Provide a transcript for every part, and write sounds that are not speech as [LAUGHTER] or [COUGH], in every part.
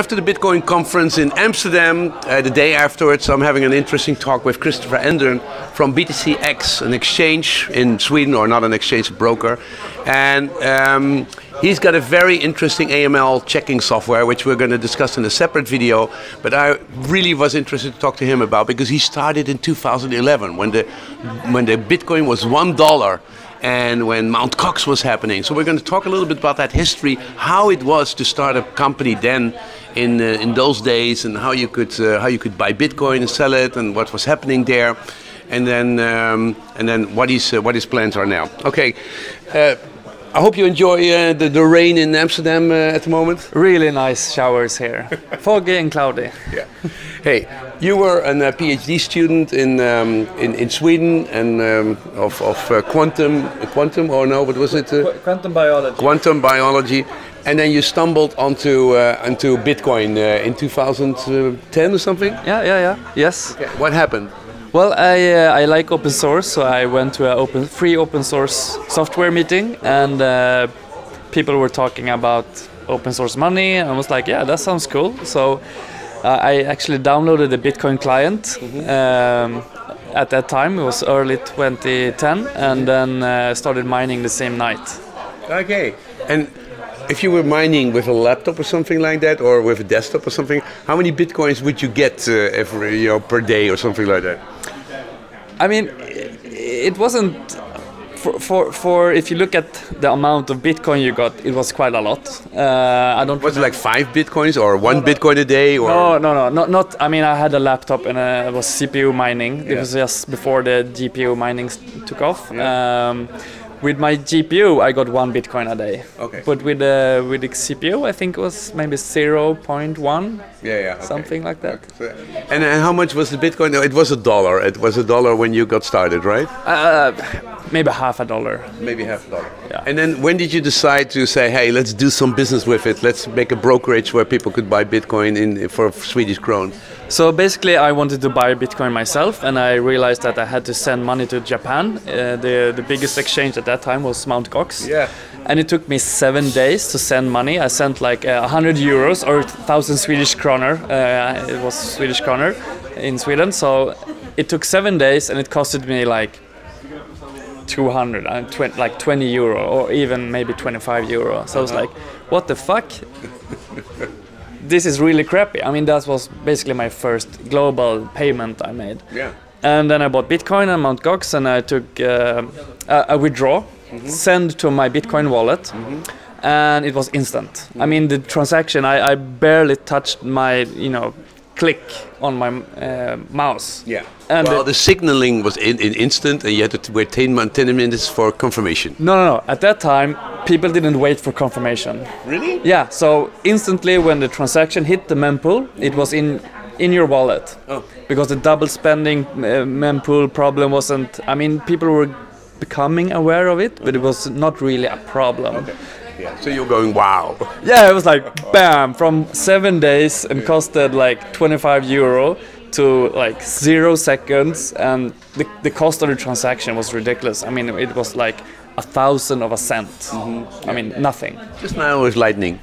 after the Bitcoin conference in Amsterdam, uh, the day afterwards, I'm having an interesting talk with Christian Ander from BTCX, an exchange in Sweden, or not an exchange, a broker. And um, he's got a very interesting AML checking software, which we're going to discuss in a separate video. But I really was interested to talk to him about because he started in 2011 when the when the Bitcoin was one dollar and when Mount Cox was happening. So we're going to talk a little bit about that history, how it was to start a company then in uh, in those days, and how you could uh, how you could buy Bitcoin and sell it, and what was happening there, and then um, and then what his uh, what his plans are now. Okay. I hope you enjoy uh, the, the rain in Amsterdam uh, at the moment. Really nice showers here, [LAUGHS] foggy and cloudy. Yeah. Hey, you were a uh, PhD student in, um, in in Sweden and um, of, of uh, quantum quantum or no, what was it? Uh, Quantum biology. quantum biology, and then you stumbled onto uh, onto Bitcoin uh, in 2010 or something. Yeah, yeah, yeah. Yes. What happened? Well, I uh, I like open source, so I went to a open free open source software meeting, and uh, people were talking about open source money, and I was like, yeah, that sounds cool. So uh, I actually downloaded the Bitcoin client. Um, at that time, it was early 2010, and then uh, started mining the same night. Okay. And if you were mining with a laptop or something like that, or with a desktop or something, how many bitcoins would you get uh, every you know per day or something like that? I mean, it wasn't for, for for if you look at the amount of Bitcoin you got, it was quite a lot. Uh, I don't. Was it like five bitcoins or one bitcoin a day? Or No, no, no, not, not. I mean, I had a laptop and uh, it was CPU mining. It was just before the GPU mining took off. Um, with my GPU, I got one Bitcoin a day. Okay. But with the with the CPU, I think it was maybe zero point one, yeah, yeah, okay. something like that. And, and how much was the bitcoin? No, it was a dollar. It was a dollar when you got started, right? Uh, maybe half a dollar. Maybe half a dollar. Yeah. And then when did you decide to say, hey, let's do some business with it? Let's make a brokerage where people could buy Bitcoin in for Swedish krone. So basically, I wanted to buy Bitcoin myself, and I realized that I had to send money to Japan. Uh, the the biggest exchange at that time was Mt. Gox. Yeah. And it took me seven days to send money. I sent like uh, hundred euros or thousand Swedish kroner. Uh, it was Swedish kroner in Sweden. So it took seven days, and it costed me like 200 and uh, twen- like 20 euro or even maybe 25 euro. So I was uh-huh. like, what the fuck? this is really crappy. I mean, that was basically my first global payment I made. Yeah. And then I bought Bitcoin and Mt. Gox, and I took uh, a, a withdraw, mm-hmm. send to my Bitcoin wallet, mm-hmm. and it was instant. I mean, the transaction, I, I barely touched my, you know, click on my uh, mouse. Yeah. And well, the- the signaling was in, in instant, and you had to wait 10, 10 minutes for confirmation. No, no, no. At that time, people didn't wait for confirmation. Really? Yeah, so instantly when the transaction hit the mempool, it was in in your wallet. Oh. Because the double spending uh, mempool problem wasn't. I mean, people were becoming aware of it, but it was not really a problem. Yeah. So you're going, wow. [LAUGHS] Yeah, it was like bam from seven days and costed like 25 euro to like zero seconds, and the the cost of the transaction was ridiculous. I mean, it was like a thousand of a cent. Mm-hmm. I mean, nothing. Just now it was lightning.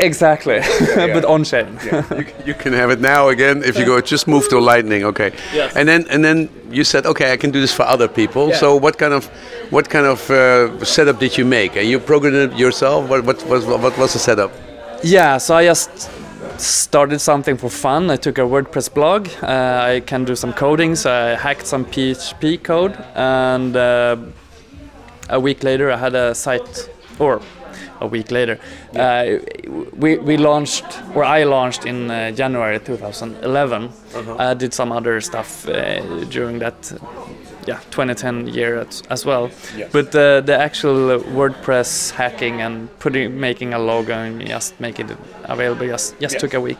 Exactly, [LAUGHS] but on chain. you, you can have it now again if you go just move to lightning okay Yes. and then and then you said okay i can do this for other people Yeah. so what kind of what kind of uh, setup did you make and you programmed it yourself what, what was what was the setup Yeah, so I just started something for fun. I took a WordPress blog. Uh, I can do some coding, so I hacked some PHP code, and uh, a week later I had a site, or a week later, uh, we, we launched, or I launched in uh, January 2011. I did some other stuff uh, during that. Yeah, 2010 year as, as well, Yes. but the the actual WordPress hacking and putting making a logo and just make it available just just Yes. took a week.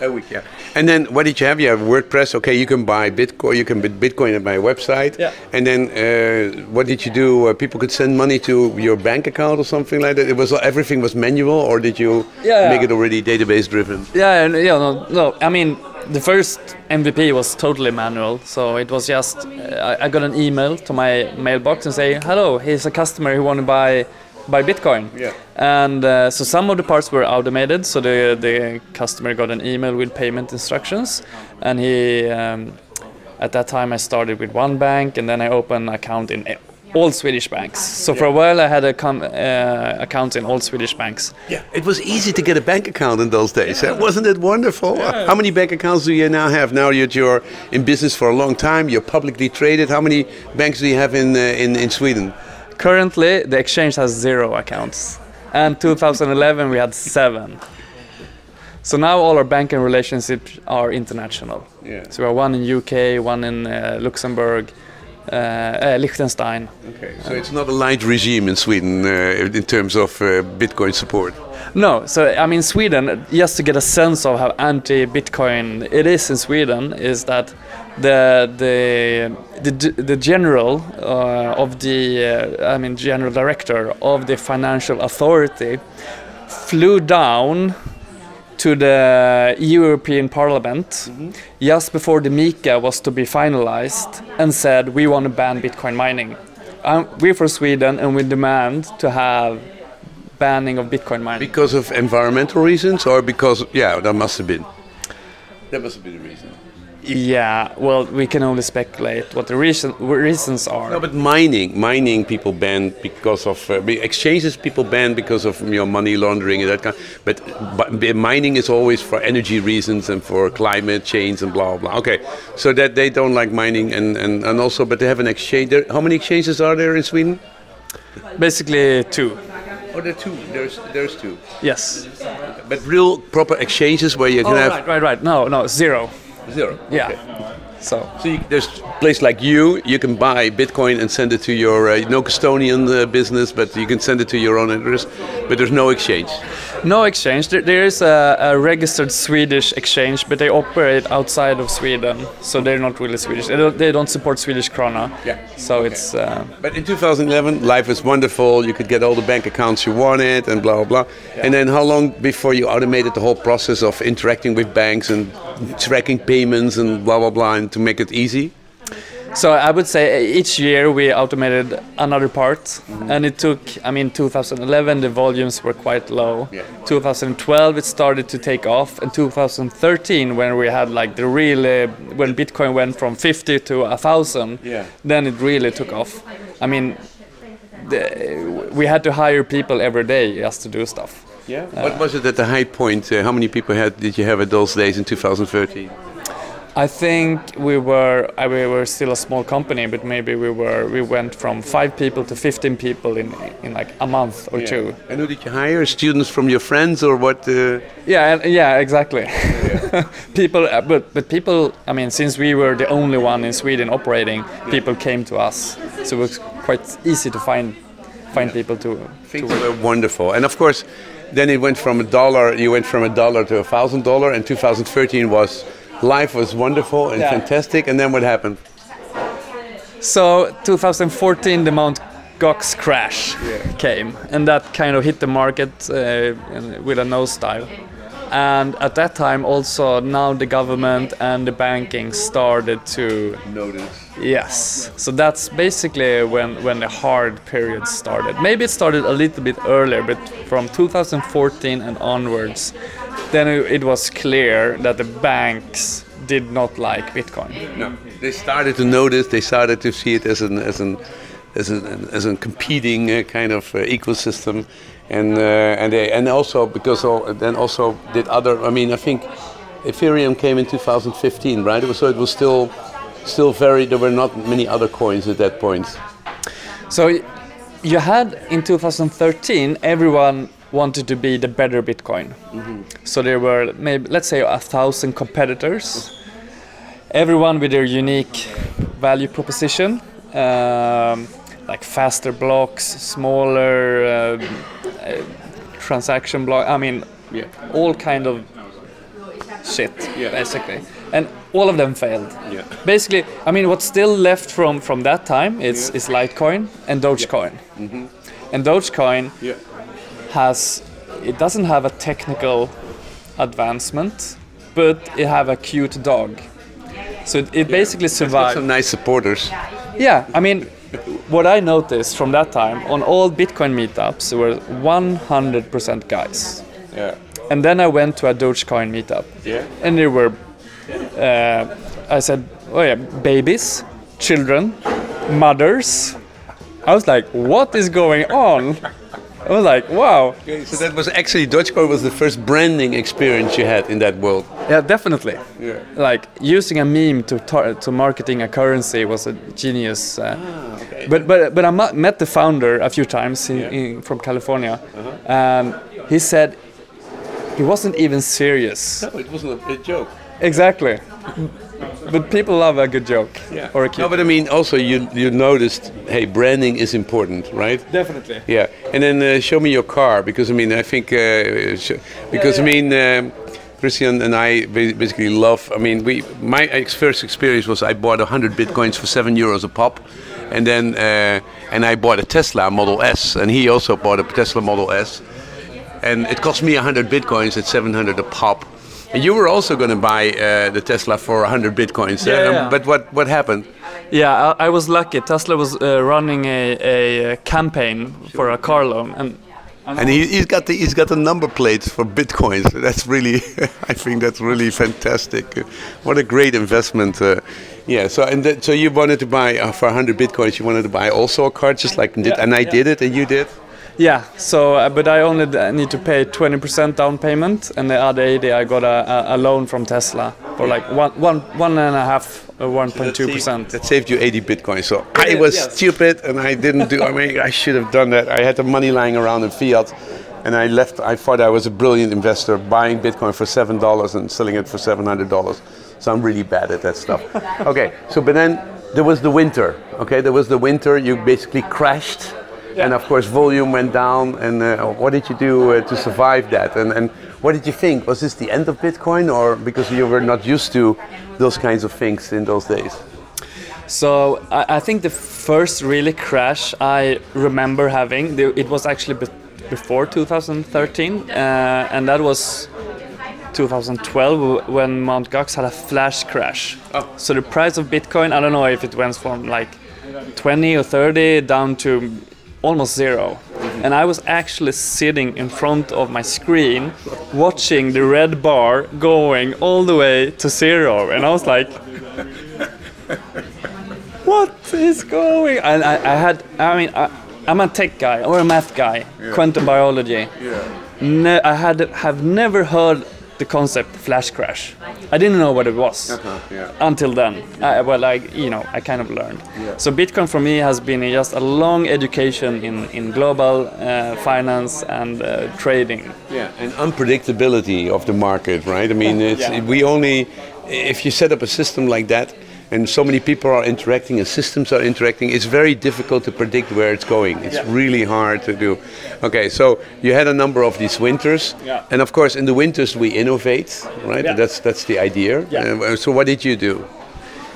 A week yeah. And then what did you have? You have wordpress. Okay you can buy bitcoin you can bid bitcoin at my website. Yeah. and then uh, what did you do? Uh, people could send money to your bank account or something like that? It was everything was manual or did you Yeah. make it already database driven? Yeah, and yeah, no, no. I mean, the first MVP was totally manual, so it was just uh, I, I got an email to my mailbox and say, "Hello, here's a customer who want to buy buy Bitcoin. Yeah. And uh, so some of the parts were automated, so the the customer got an email with payment instructions, and he. Um, at that time, I started with one bank, and then I opened an account in all Swedish banks. So for a while, I had a com- uh, account in all Swedish banks. Yeah, it was easy to get a bank account in those days. eh? Wasn't it wonderful? How many bank accounts do you now have? Now that you're in business for a long time, you're publicly traded. How many banks do you have in uh, in, in Sweden? Currently, the exchange has zero accounts, and 2011 we had seven. So now all our banking relationships are international. Yeah. So we have one in UK, one in uh, Luxembourg, uh, Liechtenstein. Okay, so it's not a light regime in Sweden uh, in terms of Bitcoin support. No, so I mean Sweden, just to get a sense of how anti-Bitcoin it is in Sweden, is that the the the, the general uh, of the uh, I mean general director of the financial authority flew down to the European Parliament just before the MiCA was to be finalized and said we want to ban Bitcoin mining. Um, we're from Sweden and we demand to have banning of Bitcoin mining. Because of environmental reasons, or because yeah, that must have been. That must have been the reason. Yeah, well, we can only speculate what the reason, reasons are. No, but mining, mining people ban because of uh, exchanges. People ban because of you know money laundering and that kind. But, but mining is always for energy reasons and for climate change and blah blah. Okay, so that they don't like mining and, and, and also, but they have an exchange. There, how many exchanges are there in Sweden? Basically, two. Oh, there are two. There's there's two. Yes. But real proper exchanges where you can Oh, have right, right, right. No, no, zero. Zero. Yeah. Okay. So. So you, there's a place like you, you can buy Bitcoin and send it to your uh, no custodian uh, business, but you can send it to your own address. But there's no exchange. No exchange. There, there is a, a registered Swedish exchange, but they operate outside of Sweden, so they're not really Swedish. They don't, they don't support Swedish krona. Yeah. So Okay. it's. Uh, But in 2011, life was wonderful. You could get all the bank accounts you wanted and blah blah blah. And then how long before you automated the whole process of interacting with banks and tracking payments and blah blah blah, and to make it easy? So I would say each year we automated another part, and it took. I mean, 2011 the volumes were quite low. Yeah. 2012 it started to take off, and 2013 when we had like the really when Bitcoin went from 50 to a thousand, Yeah. then it really took off. I mean, the, we had to hire people every day just to do stuff. Yeah. what was it at the high point? Uh, how many people had did you have at those days in 2013? I think we were we were still a small company, but maybe we were we went from five people to 15 people in in like a month or two. And who did you hire? Students from your friends or what? Uh, Yeah, yeah, exactly. [LAUGHS] people, uh, but but people. I mean, since we were the only one in Sweden operating, people came to us, so it was quite easy to find find people to. Things were wonderful, and of course, then it went from a dollar. You went from a dollar to a thousand dollar, and 2013 was life was wonderful and Yeah. fantastic. And then what happened? So 2014, the Mount Gox crash came, and that kind of hit the market uh, with a nose dive. And at that time, also now the government and the banking started to Notice. Yes. So that's basically when, when the hard period started. Maybe it started a little bit earlier, but from 2014 and onwards, then it was clear that the banks did not like Bitcoin. No, they started to notice. They started to see it as an as an as an as a competing uh, kind of uh, ecosystem, and uh, and they and also because all, then also did other. I mean, I think Ethereum came in 2015, right? It was, so it was still still very. There were not many other coins at that point. So you had in 2013, everyone wanted to be the better Bitcoin. So there were maybe, let's say, a thousand competitors, everyone with their unique value proposition, um, like faster blocks, smaller uh, uh, transaction block. I mean, Yeah. all kind of shit, Yeah. basically. And all of them failed. Yeah. Basically, I mean, what's still left from from that time is is Litecoin and Dogecoin. And Dogecoin Yeah. Has it doesn't have a technical advancement, but it have a cute dog. So it, it basically Got survived. some nice supporters. Yeah, I mean, what I noticed from that time on all Bitcoin meetups, there were 100% guys. Yeah. And then I went to a Dogecoin meetup, Yeah. and there were, uh, I said, oh yeah, babies, children, mothers. I was like, what is going on? I was like, wow. Okay, so that was actually Dogecoin was the first branding experience you had in that world. Yeah, definitely. Yeah. Like using a meme to tar- to marketing a currency was a genius. Uh, okay. But but but I met the founder a few times in, in, from California, Uh and he said he wasn't even serious. No, it wasn't a, a joke. Exactly. But people love a good joke or a cute. No, but I mean, also you you noticed, hey, branding is important, right? Definitely. Yeah, and then uh, show me your car because I mean I think uh, sh- because I mean um, Christian and I basically love. I mean we my ex- first experience was I bought hundred bitcoins for seven euros a pop, and then uh, and I bought a Tesla Model S, and he also bought a Tesla Model S, and it cost me hundred bitcoins at seven hundred a pop. And you were also going to buy uh, the Tesla for 100 bitcoins, uh, Yeah, yeah. but what, what happened? Yeah, I, I was lucky. Tesla was uh, running a, a campaign for a car loan, and And he, he's got the he's got the number plates for bitcoins. [LAUGHS] That's really, [LAUGHS] I think that's really fantastic. What a great investment. Uh, yeah. So and that, so you wanted to buy uh, for 100 bitcoins. You wanted to buy also a car, just like did, Yeah, and I yeah. did it, and you did. Yeah, so uh, but I only need to pay 20% down payment, and the other 80 I got a, a, loan from Tesla for like one, one, one and a half or 1.2 percent. That saved you 80 bitcoins. So I was yes. stupid and I didn't do. I mean, I should have done that. I had the money lying around in fiat, and I left. I thought I was a brilliant investor, buying Bitcoin for seven dollars and selling it for seven hundred dollars. So I'm really bad at that stuff. okay, so but then there was the winter. Okay, there was the winter. You basically crashed. And of course, volume went down. And uh, what did you do uh, to survive that? And, and what did you think? Was this the end of Bitcoin, or because you were not used to those kinds of things in those days? So I, I think the first really crash I remember having, it was actually be, before 2013, uh, and that was 2012 when Mt. Gox had a flash crash. Oh. So the price of Bitcoin, I don't know if it went from like 20 or 30 down to almost 0 And I was actually sitting in front of my screen watching the red bar going all the way to zero. And I was like, [LAUGHS] what is going? And I, I had i mean I, i'm a tech guy or a math guy quantum biology. Ne- i had have never heard the concept flash crash i didn't know what it was yeah. until then I, well i you know i kind of learned so bitcoin for me has been just a long education in in global uh, finance and uh, trading Yeah, and unpredictability of the market, right? I mean, it's, [LAUGHS] Yeah. we only, if you set up a system like that, and so many people are interacting and systems are interacting, it's very difficult to predict where it's going. It's Yeah. really hard to do. Okay, so you had a number of these winters, Yeah. and of course, in the winters we innovate, right? Yeah. That's that's the idea. Yeah. Uh, so what did you do?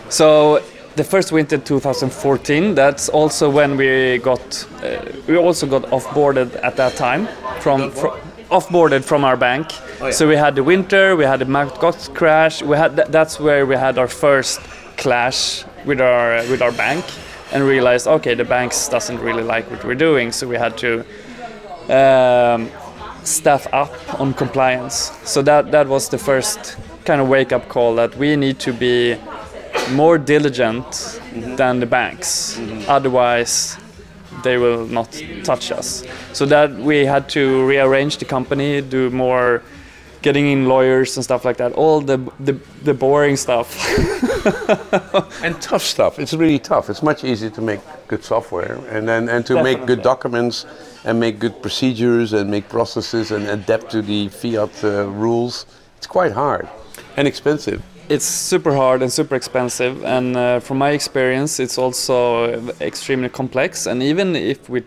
So the first winter 2014 that's also when we got uh, we also got offboarded at that time from, from offboarded from our bank yeah. so we had the winter we had the Mt. Gox crash we had th- that's where we had our first clash with our uh, with our bank and realized okay the banks doesn't really like what we're doing so we had to um, staff up on compliance. So that that was the first kind of wake up call that we need to be more diligent mm-hmm. than the banks. Mm-hmm. Otherwise, they will not touch us. So that we had to rearrange the company, do more getting in lawyers and stuff like that. All the the, the boring stuff. [LAUGHS] And tough stuff. It's really tough. It's much easier to make good software and then and to make good documents and make good procedures and make processes and adapt to the fiat uh, rules. It's quite hard and expensive. it's super hard and super expensive and uh, from my experience it's also extremely complex and even if we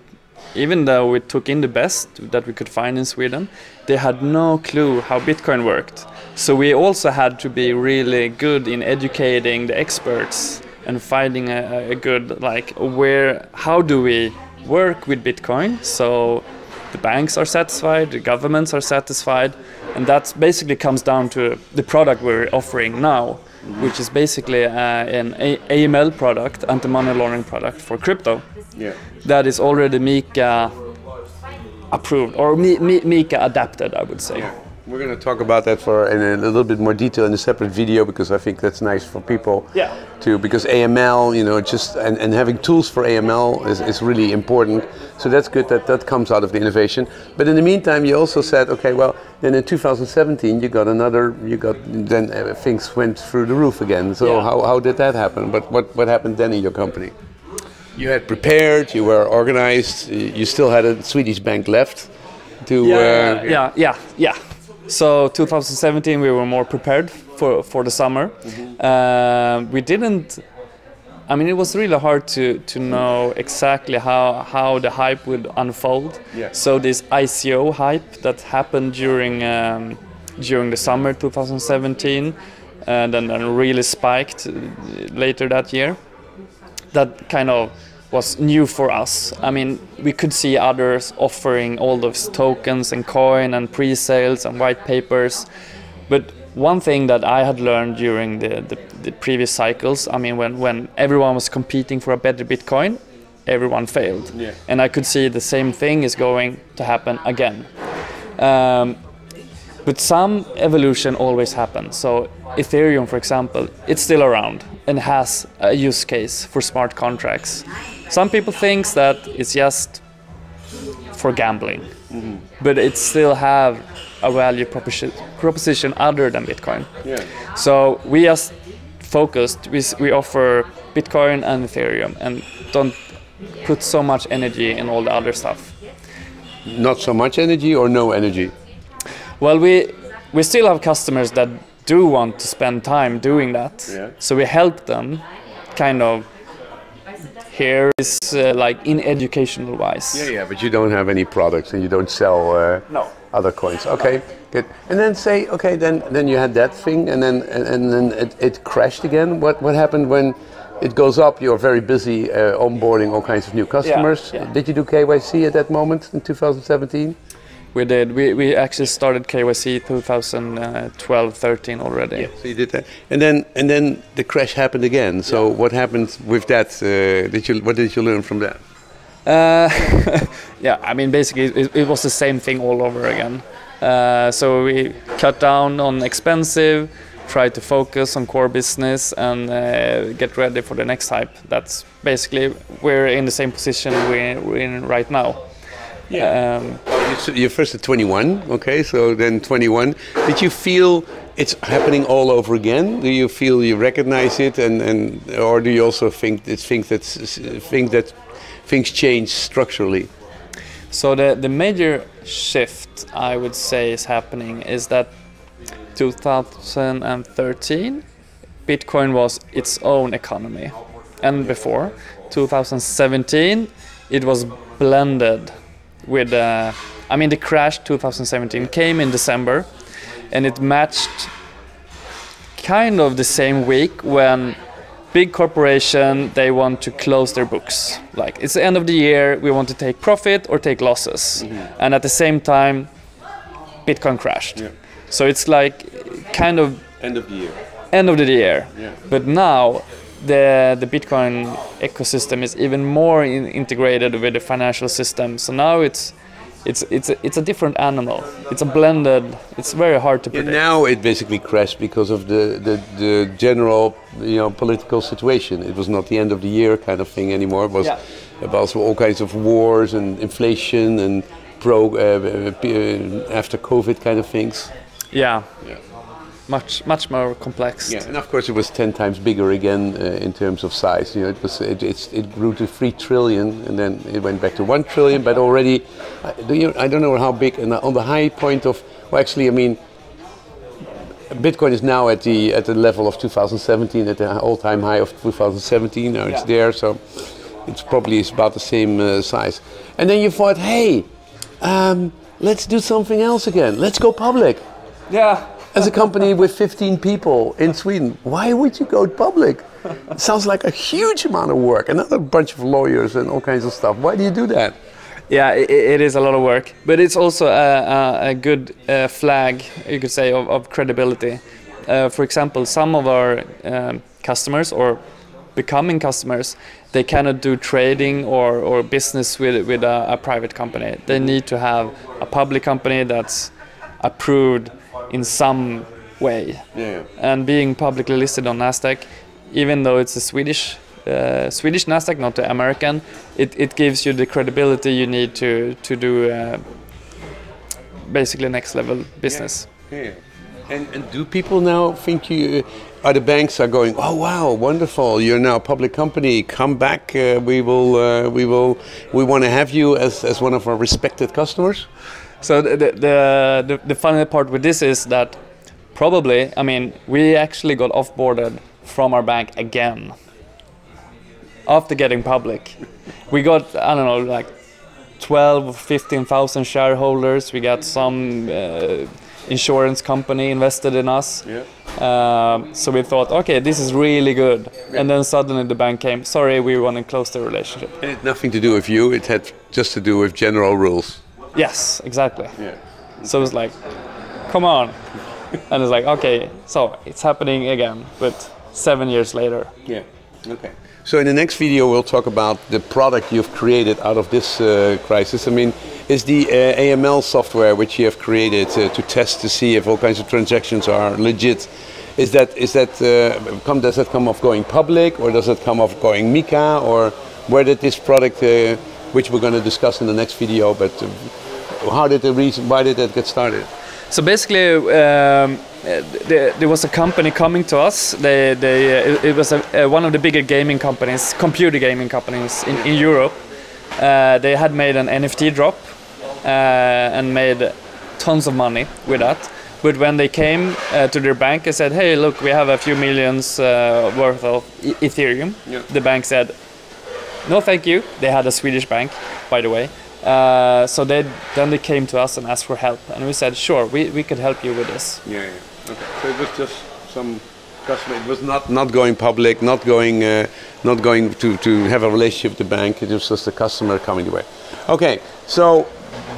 even though we took in the best that we could find in Sweden they had no clue how bitcoin worked so we also had to be really good in educating the experts and finding a, a good like where how do we work with bitcoin so the banks are satisfied, the governments are satisfied, and that basically comes down to the product we're offering now. which is basically uh, an AML product, anti-money laundering product for crypto. Yeah. That is already MiCA approved or Mi- Mi- MiCA adapted, I would say. Yeah. We're going to talk about that for in a little bit more detail in a separate video because I think that's nice for people Yeah. to because AML, you know, just and, and having tools for AML is, is really important. So that's good that that comes out of the innovation. But in the meantime, you also said, okay, well, then in 2017 you got another, you got then uh, things went through the roof again. So Yeah. how, how did that happen? But what what happened then in your company? You had prepared, you were organized, you still had a Swedish bank left to. yeah, uh, yeah, yeah, yeah. So 2017, we were more prepared for for the summer. Uh, we didn't. I mean, it was really hard to to know exactly how how the hype would unfold. Yeah. So this ICO hype that happened during um, during the summer 2017, and then, then really spiked uh, later that year that kind of was new for us. I mean, we could see others offering all those tokens and coin and pre-sales and white papers, but one thing that I had learned during the, the, the previous cycles, I mean, when, when everyone was competing for a better Bitcoin, everyone failed. Yeah. And I could see the same thing is going to happen again. Um, but some evolution always happens. So Ethereum, for example, it's still around and has a use case for smart contracts. Some people think that it's just for gambling, mm-hmm. but it still have a value proposition, proposition other than Bitcoin. Yeah. So we just focused. We, we offer Bitcoin and Ethereum, and don't put so much energy in all the other stuff. Not so much energy or no energy? Well, we we still have customers that do want to spend time doing that. Yeah. So we help them, kind of. Here is uh, like in educational wise. Yeah, yeah, but you don't have any products and you don't sell uh, No. other coins. Okay, good. And then say, okay, then then you had that thing, and then and, and then it, it crashed again. What what happened when it goes up? You're very busy uh, onboarding all kinds of new customers. yeah. Did you do KYC at that moment in 2017? We did. We, we actually started KYC 2012 13 already. Yeah, So you did that, and then and then the crash happened again. So what happened with that? Uh, did you what did you learn from that? Uh, [LAUGHS] yeah, I mean, basically, it, it was the same thing all over again. Uh, so we cut down on expensive, try to focus on core business, and uh, get ready for the next hype. That's basically we're in the same position we're in right now. Yeah. Um, You- You're first at 21, okay? So then 21. Did you feel it's happening all over again? Do you feel you recognize it, and, and or do you also think it's think that think that things change structurally? So the, the major shift I would say is happening is that 2013 Bitcoin was its own economy. And before 2017 it was blended with uh, I mean the crash 2017 came in December and it matched kind of the same week when big corporation they want to close their books. Like it's the end of the year we want to take profit or take losses. And at the same time bitcoin crashed. So it's like kind of End of the year. end of the year. Yeah. but now the the bitcoin ecosystem is even more in, integrated with the financial system so now it's it's it's a, it's a different animal it's a blended it's very hard to predict now it basically crashed because of the, the, the general you know political situation. It was not the end of the year kind of thing anymore. It was Yeah. about all kinds of wars and inflation and pro uh, uh, uh, after COVID kind of things. yeah Yeah. Much much more complex Yeah, and of course it was ten times bigger again uh, in terms of size. You know, it was it, it's, it grew to three trillion, and then it went back to one trillion. But already, I, do you, I don't know how big. And on the high point of, well, actually, I mean, Bitcoin is now at the at the level of 2017, at the all-time high of 2017. Now it's Yeah. there, so it's probably is about the same uh, size. And then you thought, hey, um, let's do something else again. Let's go public yeah as a company with 15 people in Sweden, why would you go public? It sounds like a huge amount of work, another bunch of lawyers and all kinds of stuff. Why do you do that? Yeah, i it is a lot of work, but it's also a, a, a good uh, flag, you could say, of, of credibility. Uh, for example, some of our um, customers or becoming customers, they cannot do trading or, or business with, with a, a private company. They need to have a public company that's approved in some way. Yeah. And being publicly listed on Nasdaq, even though it's a Swedish uh, Swedish Nasdaq, not the American, it, it gives you the credibility you need to to do uh, basically next level business. Yeah. And, and do people now think you are the banks are going? Oh wow, wonderful! You're now a public company. Come back. Uh, we will. Uh, we will. We want to have you as, as one of our respected customers. So the, the the the funny part with this is that probably, I mean, we actually got offboarded from our bank again after getting public. We got I don't know like 12 15,000 shareholders. We got some uh, insurance company invested in us. Yeah. Um, so we thought, okay, this is really good. And then suddenly the bank came, sorry, we want to close the relationship. It had nothing to do with you. It had just to do with general rules. Yes, exactly. Yeah. So it's like, come on. and it's like, okay, so it's happening again, but seven years later. Yeah. Okay. So in the next video, we'll talk about the product you've created out of this uh, crisis. I mean, is the uh, AML software which you have created uh, to test to see if all kinds of transactions are legit? Is that is that uh, come does that come off going public or does it come off going MiCA or where did this product, uh, which we're going to discuss in the next video, but uh, how did the reason why did that get started? So basically, um, there, there was a company coming to us. They, they, it, it was a, one of the bigger gaming companies, computer gaming companies in, in Europe. Uh, they had made an NFT drop uh, and made tons of money with that. But when they came uh, to their bank and said, "Hey, look, we have a few millions uh, worth of Ethereum," Yeah. the bank said, "No, thank you." They had a Swedish bank, by the way. Uh, so they then they came to us and asked for help, and we said, "Sure, we, we could help you with this." Yeah, yeah. Okay. So it was just some customer. It was not not going public, not going uh, not going to, to have a relationship with the bank. It was just a customer coming the way. Okay. So,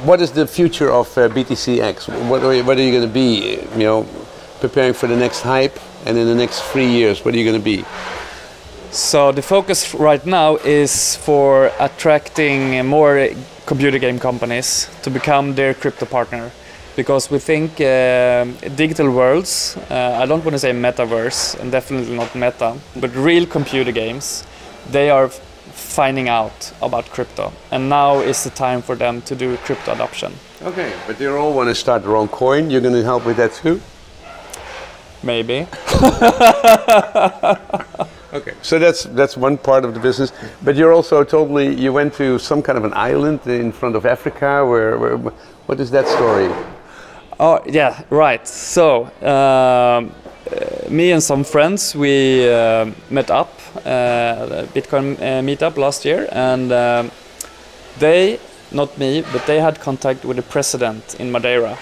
what is the future of uh, BTCX? What are you, what are you going to be? You know, preparing for the next hype, and in the next three years, what are you going to be? So the focus right now is for attracting more computer game companies to become their crypto partner, because we think uh, digital worlds. Uh, I don't want to say metaverse, and definitely not meta, but real computer games. They are finding out about crypto, and now is the time for them to do crypto adoption. Okay, but they all want to start their own coin. You're going to help with that too. Maybe. [LAUGHS] Okay, so that's that's one part of the business. But you're also told me you went to some kind of an island in front of Africa. Where, where what is that story? Oh yeah, right. So um, uh, me and some friends we uh, met up uh, Bitcoin uh, meetup last year, and um, they, not me, but they had contact with the president in Madeira.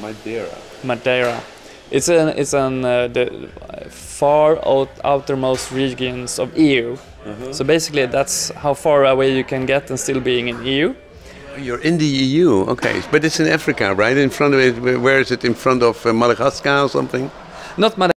Madeira. Madeira. It's an it's an uh, the far out, outermost regions of EU. So basically, that's how far away you can get and still being in EU. You're in the EU, okay, but it's in Africa, right? In front of it, where is it? In front of uh, Madagascar or something? Not Madeira.